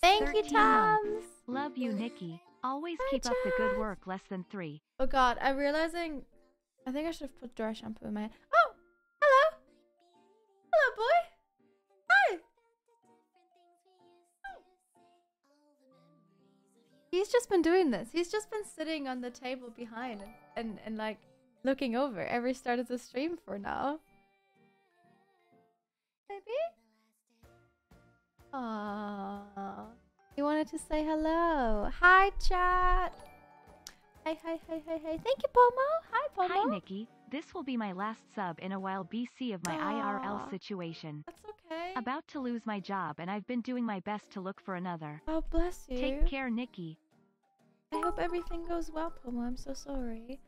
Thank you, 13 Toms. Love you, Nikki. Always keep up the good work. Less than three. Oh god, I'm realizing. I think I should have put dry shampoo in my head. Oh, hello. Hello, boy. Hi. Hi. He's just been doing this. He's just been sitting on the table behind and, and, and like looking over every start of the stream for now. Baby? Aww. He wanted to say hello. Hi, chat. Hi, hi, hi, hi, hi. Thank you, Pomo. Hi, Pomo. Hi, Nikki. This will be my last sub in a while BC of my Aw. IRL situation. That's okay. About to lose my job and I've been doing my best to look for another. Oh, bless you. Take care, Nikki. I hope everything goes well, Pomo. I'm so sorry.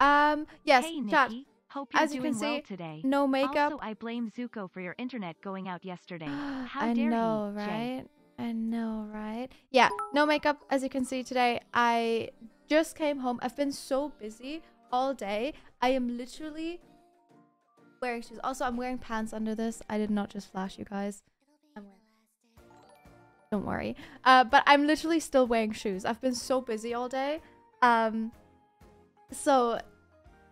Um, yes, hey, chat. Nikki. Hope you're As you can well see, today. No makeup. Also, I blame Zuko for your internet going out yesterday. How I dare know, he, right? I know, right? Yeah, no makeup. As you can see today, I just came home. I've been so busy all day. I am literally wearing shoes. Also, I'm wearing pants under this. I did not just flash you guys. Don't worry. Uh, but I'm literally still wearing shoes. I've been so busy all day. Um, so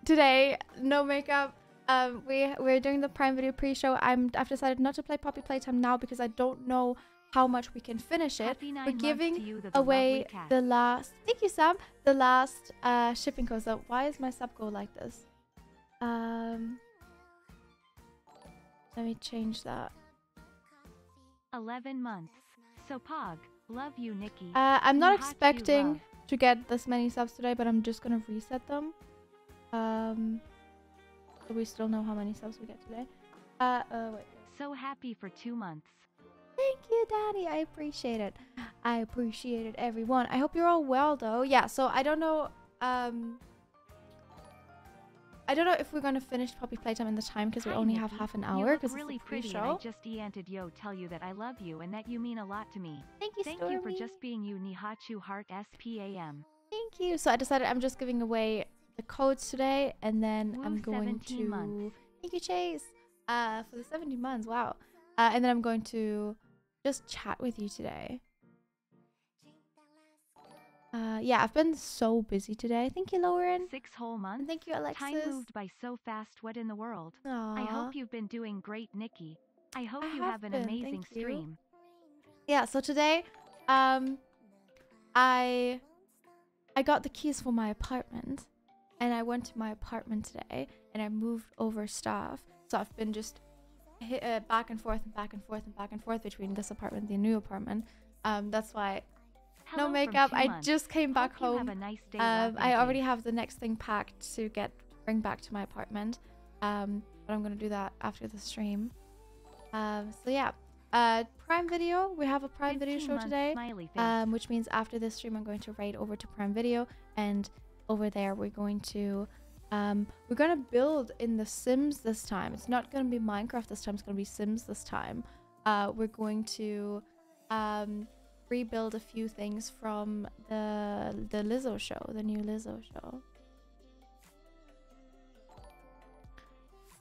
today, no makeup. Um, we we're doing the Prime Video pre-show. I'm I've decided not to play Poppy Playtime now because I don't know how much we can finish it. We're giving you, the- away the last. Thank you, Sam. The last uh shipping code. So why is my sub go like this? Um, let me change that. 11 months. So Pog, love you, Nikki. Uh, I'm not expecting to get this many subs today, but I'm just gonna reset them. Um, so we still know how many subs we get today. Uh, uh, wait. So happy for two months. Thank you, Daddy. I appreciate it. I appreciate it, everyone. I hope you're all well, though. Yeah. So I don't know. Um, I don't know if we're gonna finish Poppy Playtime in the time because we only have half an hour because really it's a pretty, and pre-show. I just eanted yo tell you that I love you and that you mean a lot to me. Thank you, Thank you for just being you, Nihachu Heart SPAM. Thank you. So I decided I'm just giving away the codes today, and then Woo, I'm going to months. thank you, Chase, uh, for the 70 months. Wow. Uh, and then I'm going to just chat with you today. Uh, yeah, I've been so busy today. Thank you, Lauren. Six whole And months. thank you, Alexis. Time moved by so fast. What in the world? I hope you've been doing great, Nikki. I hope I you have have, an amazing thank you. stream. Yeah, so today, um, I I got the keys for my apartment, and I went to my apartment today, and I moved over stuff. So I've been just hit, uh, back and forth and back and forth and back and forth between this apartment and the new apartment. Um, that's why Hello no makeup. I just came back Hope home. Nice day. Um, I already have the next thing packed to get bring back to my apartment. Um, but I'm gonna do that after the stream. Um, so yeah, uh, Prime Video. We have a Prime Video show today. Um, which means after this stream, I'm going to raid over to Prime Video, and over there we're going to, um, we're gonna build in The Sims this time. It's not gonna be Minecraft this time. It's gonna be Sims this time. Uh, we're going to, um, rebuild a few things from the the Lizzo show, the new Lizzo show.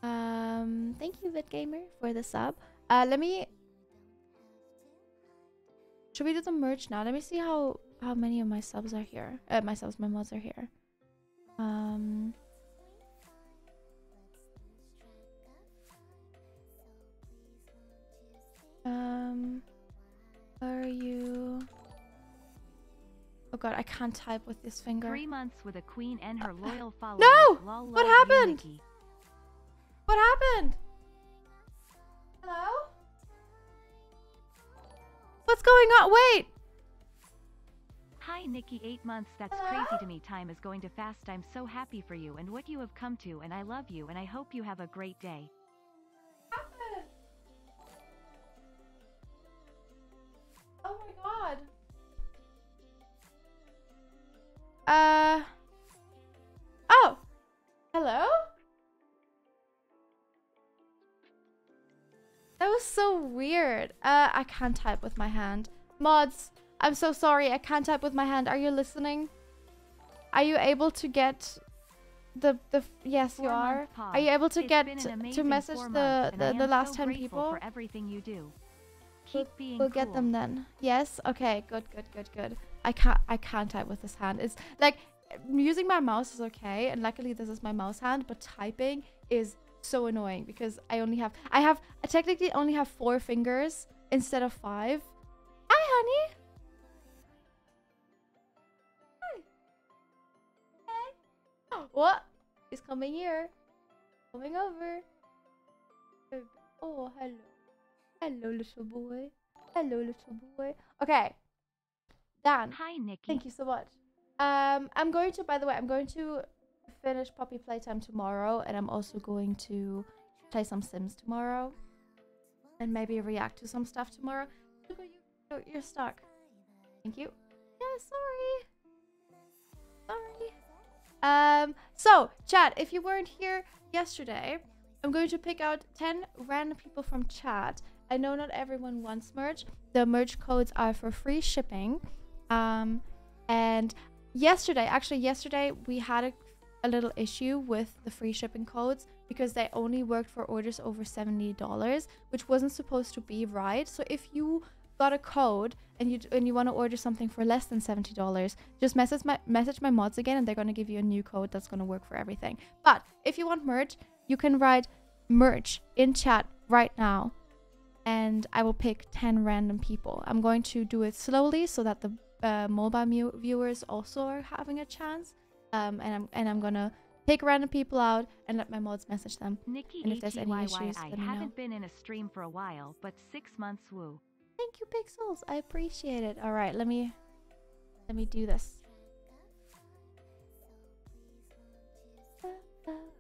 Um, thank you, VidGamer, for the sub. Uh, let me. Should we do the merge now? Let me see how how many of my subs are here. Uh, my subs, my mods are here. Um. Um. Are you? Oh god, I can't type with this finger. Three months with a queen and her loyal followers. No! What happened? Nikki. What happened? Hello? What's going on? Wait! Hi, Nikki. Eight months. That's Hello? crazy to me. Time is going too fast. I'm so happy for you and what you have come to, and I love you, and I hope you have a great day. Oh my god. Uh. Oh. Hello? That was so weird. Uh, I can't type with my hand. Mods, I'm so sorry. I can't type with my hand. Are you listening? Are you able to get the the yes you are. month Are you able to It's get to message four the months, and I the, the last so 10 people? for everything you do. Keep being We'll get them then. Yes. Okay. Good. Good. Good. Good. I can't. I can't type with this hand. It's like using my mouse is okay, and luckily this is my mouse hand. But typing is so annoying because I only have. I have. I technically only have four fingers instead of five. Hi, honey. What? He's coming here. Coming over. Oh, hello. Hello, little boy. Hello, little boy. Okay. Dan, Hi, Nikki. thank you so much. Um, I'm going to, by the way, I'm going to finish Poppy Playtime tomorrow, and I'm also going to play some Sims tomorrow, and maybe react to some stuff tomorrow. You, you're- you're stuck. Thank you. Yeah, sorry. Sorry. Um, so, chat, if you weren't here yesterday, I'm going to pick out 10 random people from chat. I know not everyone wants merch. The merch codes are for free shipping. Um, and yesterday, actually, yesterday, we had a, a little issue with the free shipping codes because they only worked for orders over $70, which wasn't supposed to be right. So if you got a code and you and you want to order something for less than seventy dollars, just message my message my mods again, and they're gonna give you a new code that's gonna work for everything. But if you want merch, you can write merch in chat right now, and I will pick ten random people. I'm going to do it slowly so that the uh, mobile mu- viewers also are having a chance. Um, and I'm and I'm gonna pick random people out and let my mods message them. Nikki And if there's any issues, I let me know. haven't been in a stream for a while, but six months woo. Thank you, Pixels. I appreciate it. All right, let me let me do this.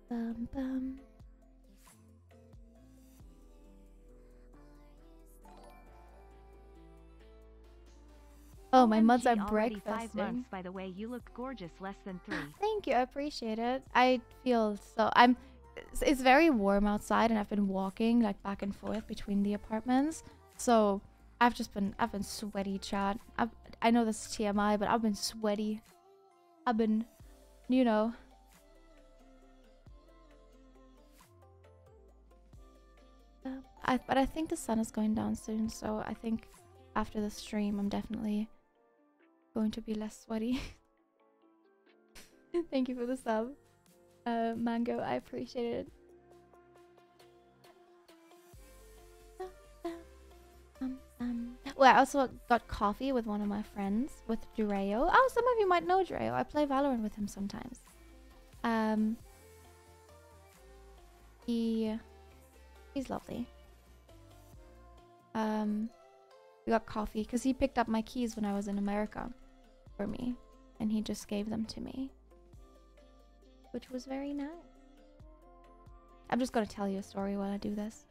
Bum, bum. Oh, my muds are OMG, already five breakfasting. months, by the way, you look gorgeous less than three. Thank you. I appreciate it. I feel so. I'm. It's, it's very warm outside, and I've been walking like back and forth between the apartments. So I've just been. I've been sweaty, chat. I've, I know this is TMI, but I've been sweaty. I've been, you know. I, but I think the sun is going down soon, so I think after the stream, I'm definitely going to be less sweaty. Thank you for the sub. Uh, Mango, I appreciate it. Well, I also got coffee with one of my friends, with Dureo. Oh, some of you might know Dureo. I play Valorant with him sometimes. Um, he, he's lovely. Um, we got coffee because he picked up my keys when I was in America for me, and he just gave them to me which was very nice. I'm just gonna tell you a story while I do this.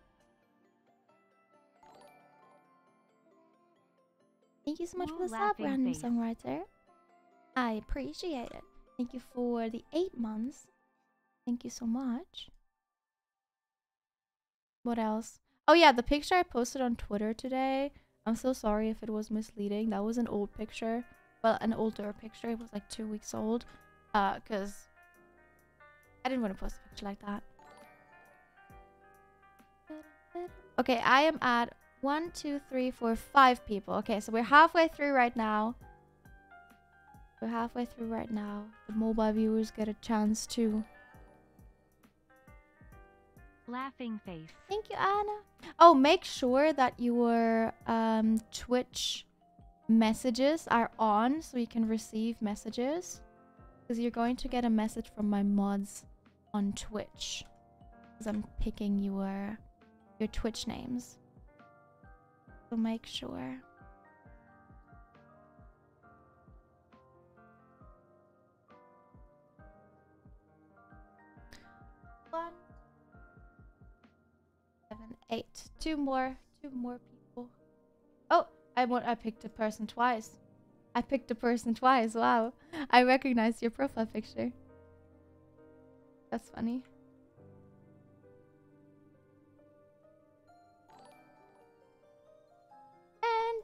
You so much for the sub, random face. songwriter. I appreciate it. Thank you for the eight months. Thank you so much. What else? Oh yeah, the picture I posted on Twitter today. I'm so sorry if it was misleading. That was an old picture. Well, an older picture. It was like two weeks old. Uh, cause I didn't want to post a picture like that. Okay, I am at one, two, three, four, five people. Okay, so we're halfway through right now. We're halfway through right now. The mobile viewers get a chance to. Laughing face. Thank you, Anna. Oh, make sure that your um, Twitch messages are on so you can receive messages. Because you're going to get a message from my mods on Twitch. Because I'm picking your your Twitch names. So make sure. One, seven, eight. Two more. Two more people. Oh, I want. I picked a person twice. I picked a person twice. Wow. I recognize your profile picture. That's funny.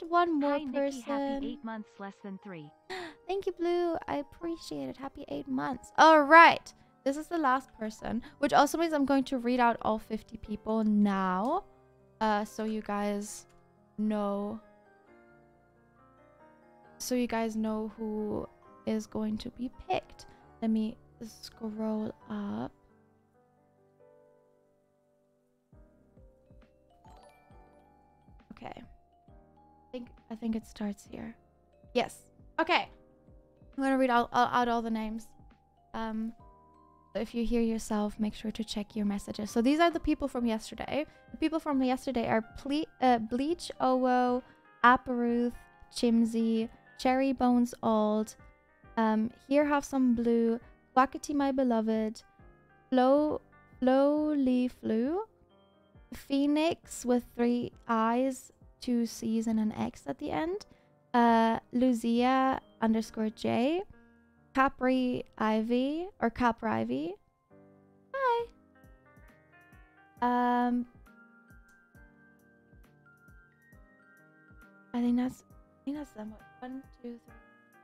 One more Hi, Nikki. Happy person. eight months less than three. Thank you, Blue. I appreciate it. Happy eight months. All right. This is the last person, which also means I'm going to read out all 50 people now. Uh, so you guys know so you guys know who is going to be picked. Let me scroll up. I think it starts here. Yes. Okay. I'm gonna read out, out all the names. Um, if you hear yourself, make sure to check your messages. So these are the people from yesterday. The people from yesterday are Ple- uh, Bleach, Owo, Aparuth, Chimsy, Cherry Bones Old, um, Here Have Some Blue, Quackity My Beloved, Flo, Flo Lee Flu, Phoenix with three eyes, two C's and an X at the end, uh, Luzia underscore J, Capri Ivy or Capri Ivy. Hi. Um, I think that's I think that's them. One, two, three,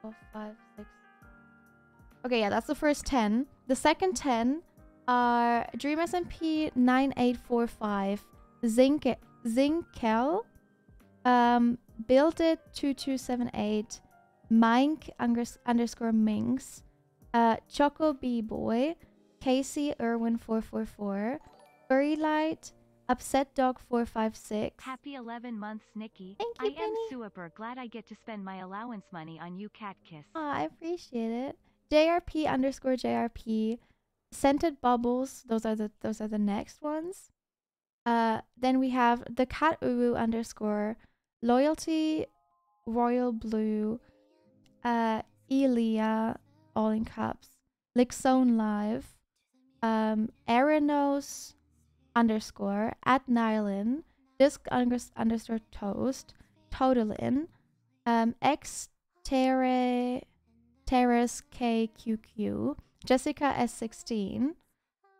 four, five, six. Okay, yeah, that's the first ten. The second ten are Dream SMP nine eight four five, Zink Zinkel, um, Build It two two seven eight. Mink underscore Minx, uh, Choco B Boy, Casey Irwin 444, Furry Light, Upset Dog 456. Happy 11 months, Nikki. Thank you, I am super glad I get to spend my allowance money on you, cat kiss. Aw, I appreciate it. JRP underscore JRP, Scented Bubbles. Those are the those are the next ones. Uh, then we have the Cat Uwu underscore Loyalty Royal Blue, uh, Elia, all in caps, Lixone Live, um, Aranos underscore, at Nylon, Disc unders- underscore Toast, Totalin, um, X Terre, Terrace KQQ, Jessica S16,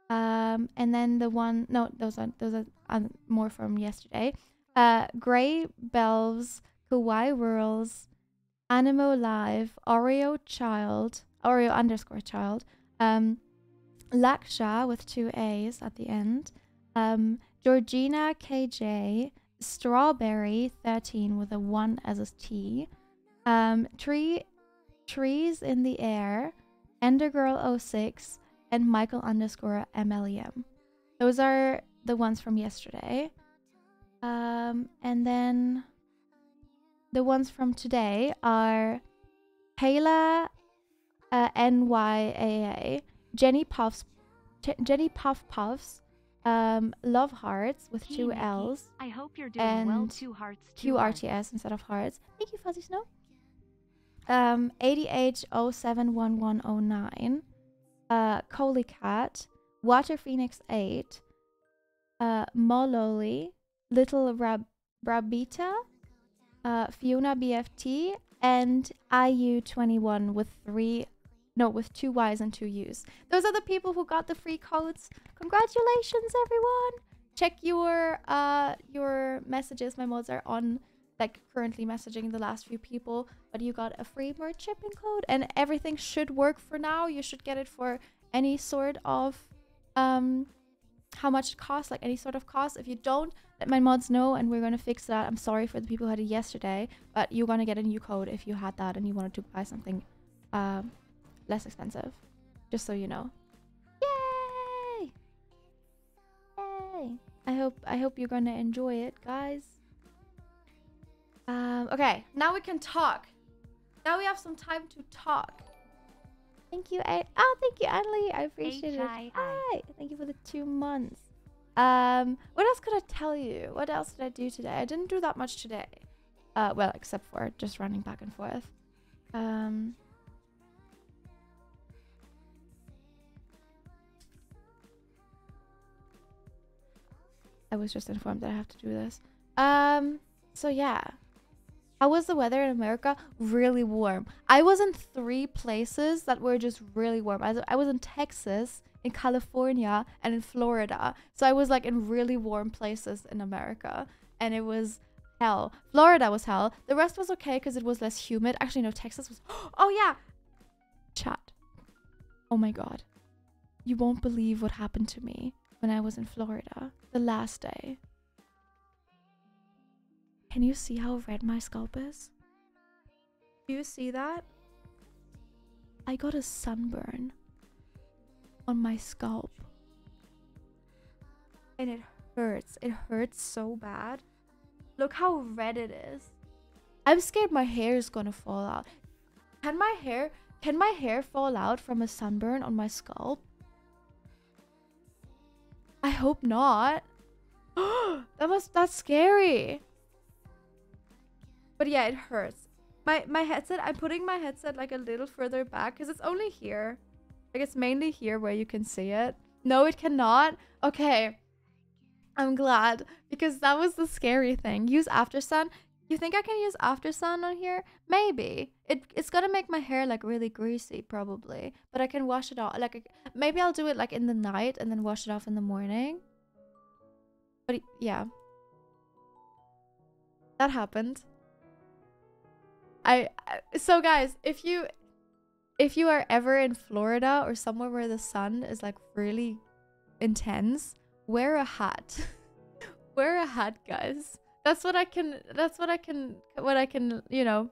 um, and then the one, no, those are, those are um, more from yesterday, uh, Gray Bells, Kawaii Whirls, Animo Live, Oreo Child, Oreo underscore Child, um, Laksha with two A's at the end, um, Georgina KJ, Strawberry 13 with a 1 as a T, um, Tree, Trees in the Air, Endergirl 06, and Michael underscore MLEM. Those are the ones from yesterday. Um, and then the ones from today are Kayla uh, NYAA, Jenny Puffs, J- Jenny Puff Puffs, um, Love Hearts with Hey, two Nikki, L's, I hope you're doing well. and Two hearts. Two hearts. QRTS instead of hearts. Thank you, Fuzzy Snow. Um, ADH071109, uh, Coley Cat, Water Phoenix 8, uh, Mololi, Little Rab- Rabita, uh, Fiona BFT, and IU21 with three, no, with two Y's and two U's. Those are the people who got the free codes. Congratulations, everyone! Check your uh your messages. My mods are on like currently messaging the last few people, but you got a free merch shipping code, and everything should work for now. You should get it for any sort of um how much it costs, like any sort of cost. If you don't, let my mods know and we're gonna fix that. I'm sorry for the people who had it yesterday, but you're gonna get a new code if you had that and you wanted to buy something um less expensive. Just so you know. Yay! Yay! I hope I hope you're gonna enjoy it, guys. Um, okay, now we can talk. Now we have some time to talk. Thank you, A- oh, thank you, Annalie. I appreciate it. H.I.I.. Hi, thank you for the two months. Um, what else could I tell you? What else did I do today? I didn't do that much today. Uh, well, except for just running back and forth. Um. I was just informed that I have to do this. Um, so yeah. How was the weather in America? Really warm. I was in three places that were just really warm. I was, I was in Texas, in California, and in Florida. So I was like in really warm places in America. And it was hell. Florida was hell. The rest was okay because it was less humid. Actually, no, Texas was. Oh, yeah. Chat. Oh my god. You won't believe what happened to me when I was in Florida the last day. Can you see how red my scalp is? Do you see that? I got a sunburn on my scalp. And it hurts. It hurts so bad. Look how red it is. I'm scared my hair is gonna fall out. Can my hair can my hair fall out from a sunburn on my scalp? I hope not. that was that's scary. But yeah, it hurts. My my headset, I'm putting my headset like a little further back because it's only here. Like it's mainly here where you can see it. No, it cannot. Okay. I'm glad because that was the scary thing. Use after sun. You think I can use after sun on here? Maybe. It it's gonna make my hair like really greasy probably, but I can wash it off. Like maybe I'll do it like in the night and then wash it off in the morning. But yeah. That happened. I so guys, if you if you are ever in Florida or somewhere where the sun is like really intense, wear a hat. wear a hat, guys. That's what I can that's what I can what I can, you know,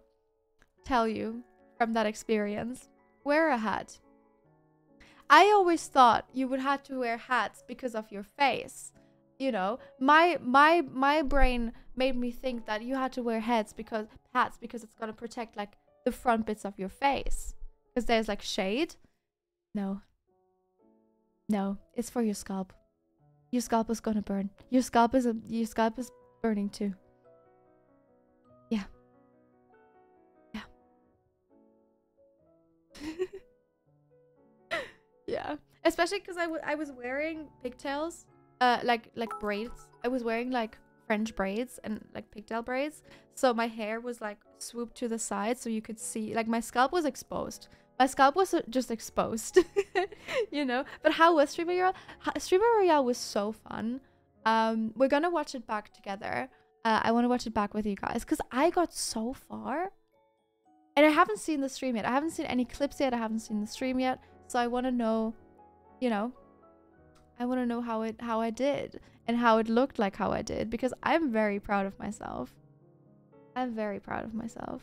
tell you from that experience. Wear a hat. I always thought you would have to wear hats because of your face. You know, my my my brain made me think that you had to wear hats because hats because it's gonna protect like the front bits of your face because there's like shade. No. No, it's for your scalp. Your scalp is gonna burn. Your scalp is a, your scalp is burning too. Yeah. Yeah. yeah. Especially because I, I was wearing pigtails, uh, like like braids. I was wearing like French braids and like pigtail braids. So my hair was like swooped to the side so you could see like my scalp was exposed. My scalp was uh, just exposed, you know. But how was Streamer Royale? Streamer Royale was so fun. Um, we're gonna watch it back together. Uh, I want to watch it back with you guys because I got so far, and I haven't seen the stream yet. I haven't seen any clips yet. I haven't seen the stream yet, so I want to know, you know, I want to know how it how I did and how it looked like how I did because I'm very proud of myself. I'm very proud of myself.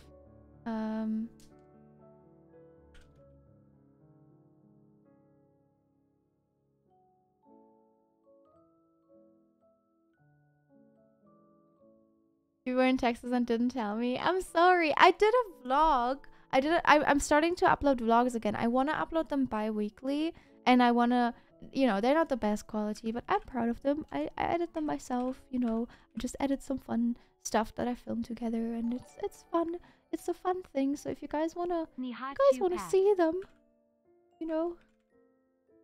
Um You were in Texas and didn't tell me. I'm sorry. I did a vlog. I did. A, I, I'm starting to upload vlogs again. I want to upload them bi-weekly, and I want to you know, they're not the best quality, but I'm proud of them. I, I edit them myself, you know. I just edit some fun stuff that I filmed together and it's it's fun. It's a fun thing. So if you guys wanna you guys wanna see them, you know,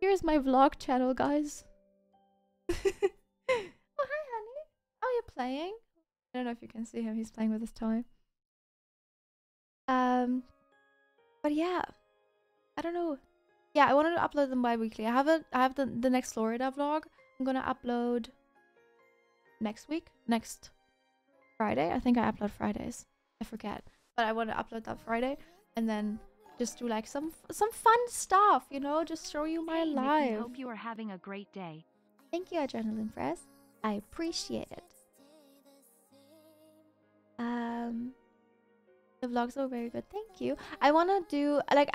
here's my vlog channel, guys. oh hi honey. Oh you're playing? I don't know if you can see him, he's playing with his toy. Um but yeah. I don't know yeah, I wanted to upload them bi-weekly. I have a I have the the next Florida vlog. I'm gonna upload next week, next Friday. I think I upload Fridays. I forget, but I want to upload that Friday, and then just do like some some fun stuff. You know, just show you my hey, life. Nikki, hope you are having a great day. Thank you, Adrenaline Press. I appreciate it. Um, the vlogs are very good. Thank you. I want to do like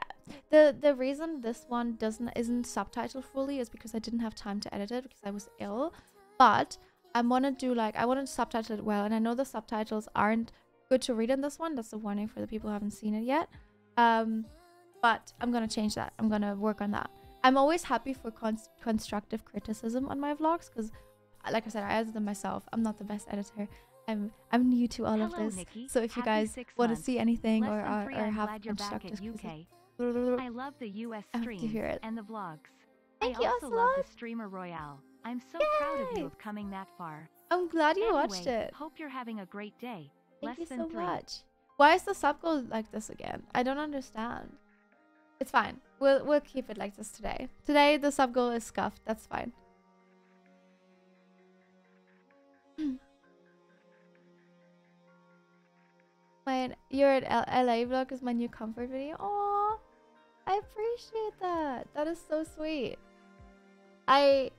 the the reason this one doesn't isn't subtitled fully is because I didn't have time to edit it because I was ill. But I want to do like I want to subtitle it well, and I know the subtitles aren't good to read in this one. That's a warning for the people who haven't seen it yet. Um, but I'm gonna change that. I'm gonna work on that. I'm always happy for constructive criticism on my vlogs because, like I said, I edit them myself. I'm not the best editor. I'm I'm new to all Hello, of this. Nikki. So if you guys want to see anything Less or or, or have constructive criticism- I love the US I have to streams and the vlogs. Thank I you, also love the streamer royale. I'm so proud of you of coming that far. I'm glad you anyway, watched it. Hope you're having a great day. Thank Less you than so three. much. Why is the sub goal like this again? I don't understand. It's fine. We'll we'll keep it like this today. Today the sub goal is scuffed. That's fine. my you're at L- LA vlog is my new comfort video. Oh, I appreciate that. That is so sweet. I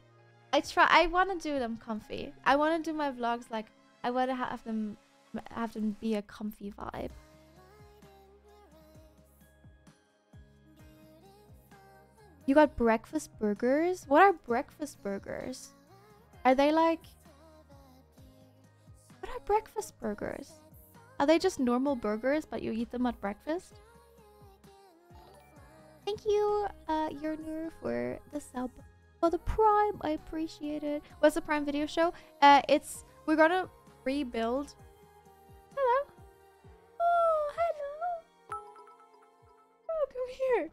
I try. I want to do them comfy. I want to do my vlogs like I want to have them have them be a comfy vibe. You got breakfast burgers? What are breakfast burgers? Are they like. What are breakfast burgers? Are they just normal burgers, but you eat them at breakfast? Thank you, uh, Yerner, for the sub. For the Prime, I appreciate it. What's the Prime video show? Uh, it's. We're gonna rebuild. Hello. Oh, hello. Oh, come here.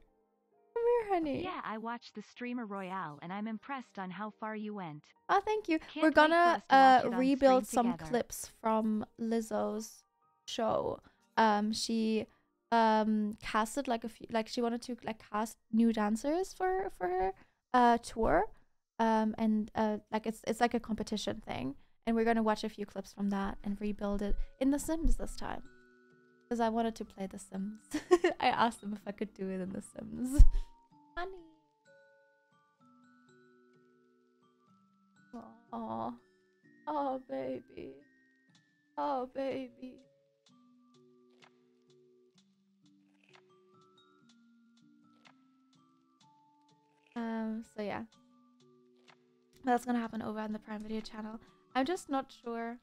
Come here, honey. Yeah, I watched the streamer Royale and I'm impressed on how far you went. Oh, thank you. Can't We're gonna to uh watch it on rebuild some together. clips from Lizzo's show. Um, she um casted like a few, like she wanted to like cast new dancers for for her uh tour. Um, and uh, like it's it's like a competition thing, and we're gonna watch a few clips from that and rebuild it in The Sims this time. Because I wanted to play The Sims. I asked them if I could do it in The Sims. Honey. Oh, oh, baby. Oh, baby. Um, so yeah. That's gonna happen over on the Prime Video channel. I'm just not sure.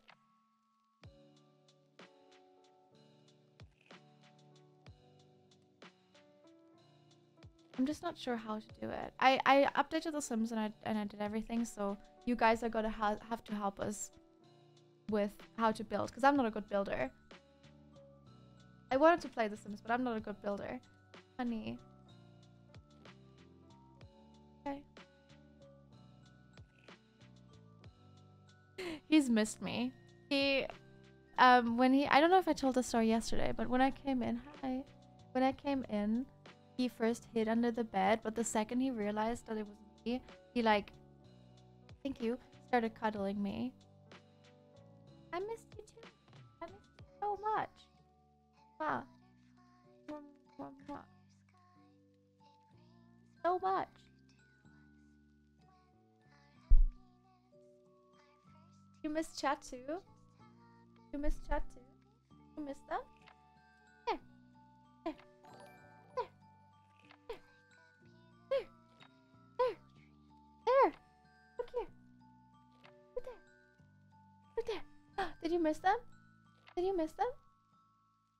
I'm just not sure how to do it. I I updated the Sims and I and I did everything. So you guys are gonna ha- have to help us with how to build because I'm not a good builder. I wanted to play the Sims, but I'm not a good builder. Honey. Okay. He's missed me. He um when he I don't know if I told the story yesterday, but when I came in, hi. When I came in, he first hid under the bed, but the second he realized that it was me, he like thank you, started cuddling me. I missed you too. I missed you so much. Mwah. So much. You miss chat too? You miss chat too? You miss that? There. There. There. There. There. There. There. Look here. Look there. Look there. Ah, did you miss them? Did you miss them?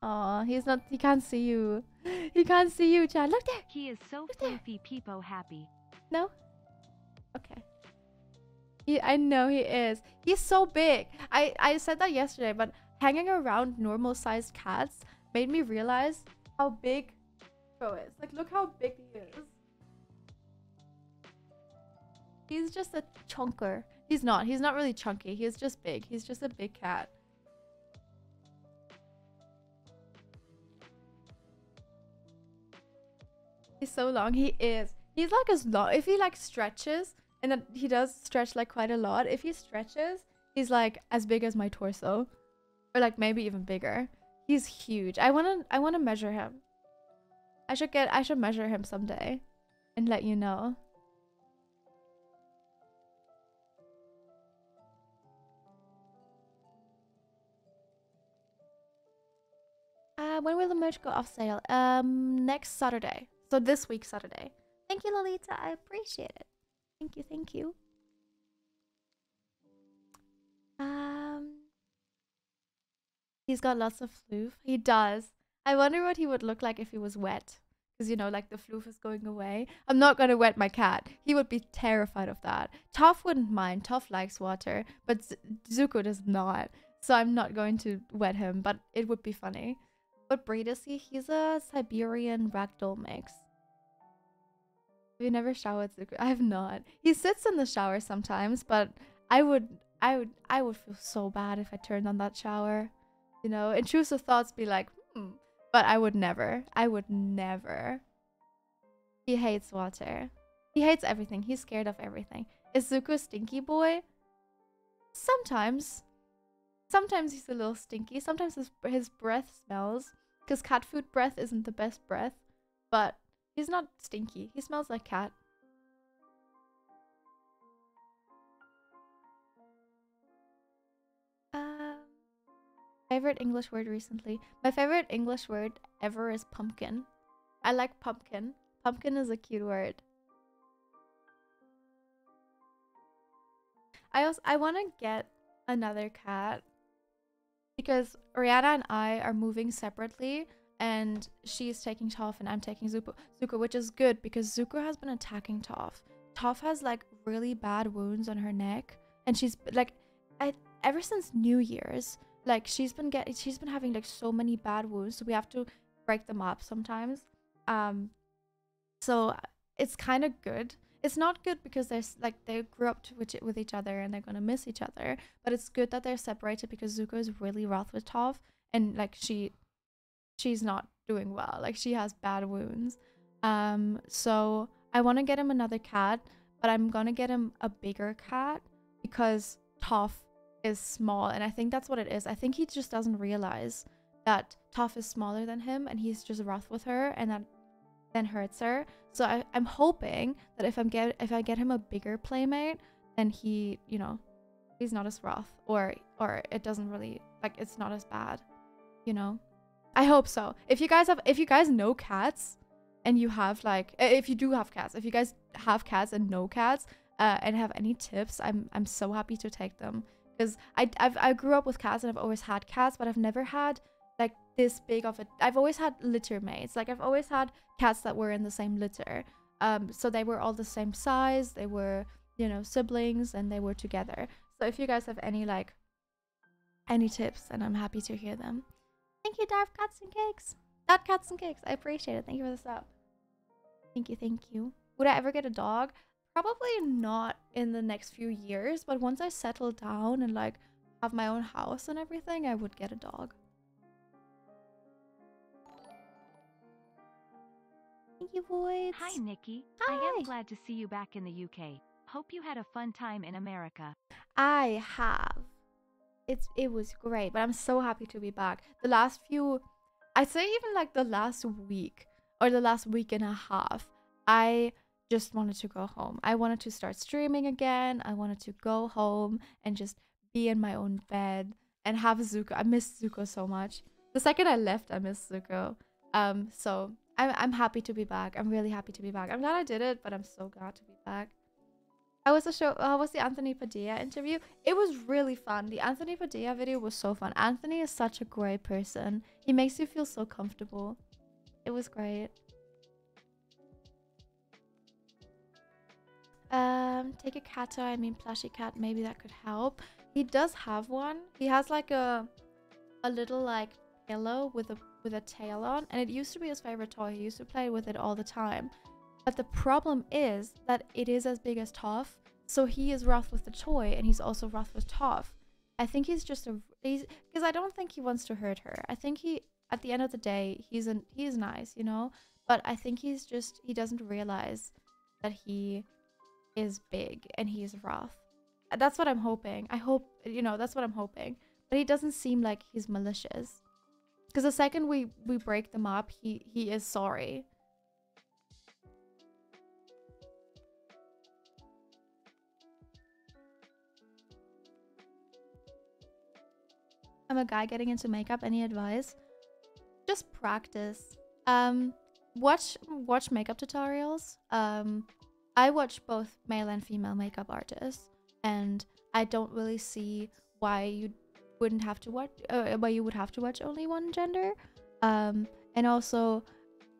Oh, he's not he can't see you. He can't see you, Chad. Look there. He is so Look floofy peepo happy. No? Okay. He, I know he is. He's so big. I, I said that yesterday, but hanging around normal sized cats made me realize how big Pro is. Like, look how big he is. He's just a chunker. He's not. He's not really chunky. He's just big. He's just a big cat. He's so long. He is. He's like as long. If he like stretches, and he does stretch like quite a lot. If he stretches, he's like as big as my torso, or like maybe even bigger. He's huge. I wanna. I wanna measure him. I should get. I should measure him someday, and let you know. Uh, when will the merch go off sale? Um, next Saturday. So this week Saturday. Thank you, Lolita. I appreciate it. Thank you, thank you. Um, he's got lots of floof. He does. I wonder what he would look like if he was wet. Because, you know, like the floof is going away. I'm not going to wet my cat. He would be terrified of that. Toph wouldn't mind. Toph likes water. But Z- Zuko does not. So I'm not going to wet him. But it would be funny. What breed is he? He's a Siberian ragdoll mix. You never showered? I have not. He sits in the shower sometimes, but I would, I would, I would feel so bad if I turned on that shower. You know, intrusive thoughts be like, hmm. But I would never. I would never. He hates water. He hates everything. He's scared of everything. Is Zuko stinky boy? Sometimes. Sometimes he's a little stinky. Sometimes his his breath smells. Because cat food breath isn't the best breath. But he's not stinky. He smells like cat. Um, Favorite English word recently. My favorite English word ever is pumpkin. I like pumpkin. Pumpkin is a cute word. I also I want to get another cat because Rihanna and I are moving separately and she's taking Toph and I'm taking Zuko, Zuko, which is good because Zuko has been attacking Toph. Toph has like really bad wounds on her neck and she's like I, ever since New Year's, like she's been getting she's been having like so many bad wounds, so we have to break them up sometimes. Um so it's kind of good it's not good because there's like they grew up with, with each other and they're gonna miss each other. But it's good that they're separated because Zuko is really rough with Toph and like she she's not doing well. Like she has bad wounds. Um so I want to get him another cat, but I'm gonna get him a bigger cat because Toph is small and I think that's what it is. I think he just doesn't realize that Toph is smaller than him and he's just rough with her and that then hurts her. So I, I'm hoping that if I'm get if I get him a bigger playmate, then he, you know, he's not as rough or or it doesn't really like it's not as bad, you know. I hope so. If you guys have if you guys know cats and you have like if you do have cats, if you guys have cats and know cats uh, and have any tips, I'm I'm so happy to take them because I I've, I grew up with cats and I've always had cats, but I've never had like this big of it. I've always had litter mates. Like I've always had cats that were in the same litter. Um, so they were all the same size. They were, you know, siblings, and they were together. So if you guys have any like any tips, and I'm happy to hear them. Thank you, Darf Cats and Cakes. Dot Cats and Cakes. I appreciate it. Thank you for the sub. Thank you, thank you. Would I ever get a dog? Probably not in the next few years, but once I settle down and like have my own house and everything, I would get a dog. Thank you, Voids. Hi, Nikki. Hi. I am glad to see you back in the UK. Hope you had a fun time in America. I have. It's it was great, but I'm so happy to be back. The last few, I'd say even like the last week or the last week and a half, I just wanted to go home. I wanted to start streaming again. I wanted to go home and just be in my own bed and have Zuko. I miss Zuko so much. The second I left, I missed Zuko. Um, so I'm I'm happy to be back. I'm really happy to be back. I'm glad I did it, but I'm so glad to be back. How was the show? How was the Anthony Padilla interview? It was really fun. The Anthony Padilla video was so fun. Anthony is such a great person. He makes you feel so comfortable. It was great. Um, take a cat I mean plushy cat. Maybe that could help. He does have one. He has like a, a little like pillow with a with a tail on, and it used to be his favorite toy. He used to play with it all the time. But the problem is that it is as big as Toph, so he is rough with the toy, and he's also rough with Toph. I think he's just a he's because I don't think he wants to hurt her. I think he at the end of the day he's an he's nice, you know. But I think he's just he doesn't realize that he is big and he's rough. Uh, that's what I'm hoping. I hope you know that's what I'm hoping. But he doesn't seem like he's malicious. Because the second we we break them up, he he is sorry. I'm a guy getting into makeup. Any advice? Just practice. Um, watch watch makeup tutorials. Um, I watch both male and female makeup artists, and I don't really see why you wouldn't have to watch uh, but you would have to watch only one gender um and also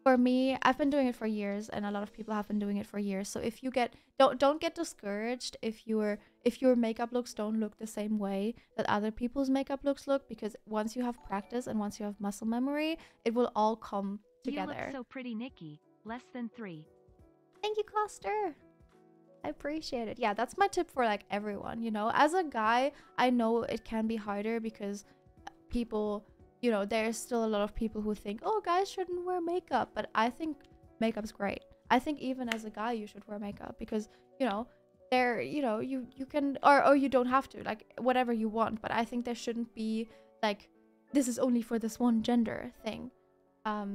for me i've been doing it for years and a lot of people have been doing it for years so if you get don't don't get discouraged if your if your makeup looks don't look the same way that other people's makeup looks look because once you have practice and once you have muscle memory it will all come together You look so pretty, Nikki. Less than three. Thank you, Cluster. I appreciate it. Yeah, that's my tip for like everyone, you know. As a guy, I know it can be harder because uh, people, you know, there's still a lot of people who think, "Oh, guys shouldn't wear makeup." But I think makeup's great. I think even as a guy, you should wear makeup because, you know, there, you know, you you can or or you don't have to, like whatever you want, but I think there shouldn't be like this is only for this one gender thing. Um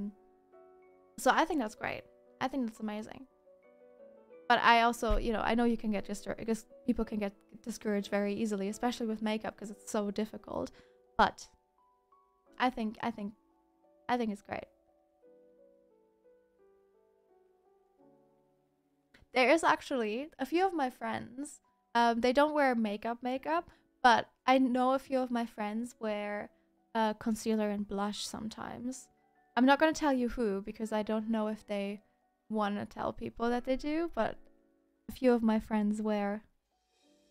so I think that's great. I think that's amazing but I also, you know, I know you can get discouraged because people can get discouraged very easily, especially with makeup because it's so difficult. But I think I think I think it's great. There is actually a few of my friends. Um, they don't wear makeup makeup, but I know a few of my friends wear uh, concealer and blush sometimes. I'm not gonna tell you who because I don't know if they want to tell people that they do, but a few of my friends wear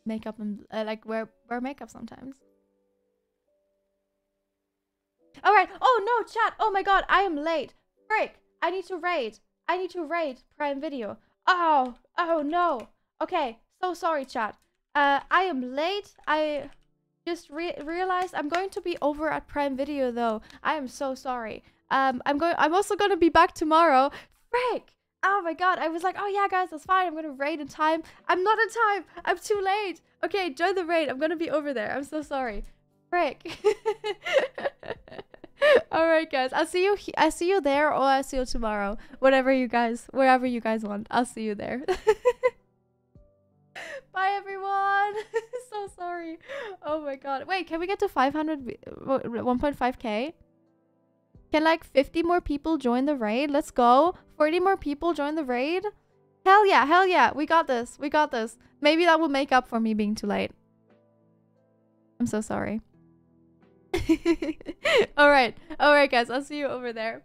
makeup and uh, like wear wear makeup sometimes. All right. Oh no, chat. Oh my god, I am late. Frick. I need to raid. I need to raid Prime Video. Oh, oh no. Okay, so sorry, chat. Uh, I am late. I just re realized I'm going to be over at Prime Video though. I am so sorry. Um, I'm going. I'm also going to be back tomorrow. Frick. Oh my god, I was like, oh yeah, guys, that's fine. I'm gonna raid in time. I'm not in time. I'm too late. Okay, join the raid. I'm gonna be over there. I'm so sorry. Frick. All right, guys. I'll see you. I see you there, or I'll see you tomorrow. Whatever you guys, wherever you guys want. I'll see you there. Bye, everyone. so sorry. Oh my god. Wait, can we get to 500? 1.5k? Can like 50 more people join the raid? Let's go. 40 more people join the raid? Hell yeah, hell yeah. We got this. We got this. Maybe that will make up for me being too late. I'm so sorry. Alright. Alright, guys. I'll see you over there.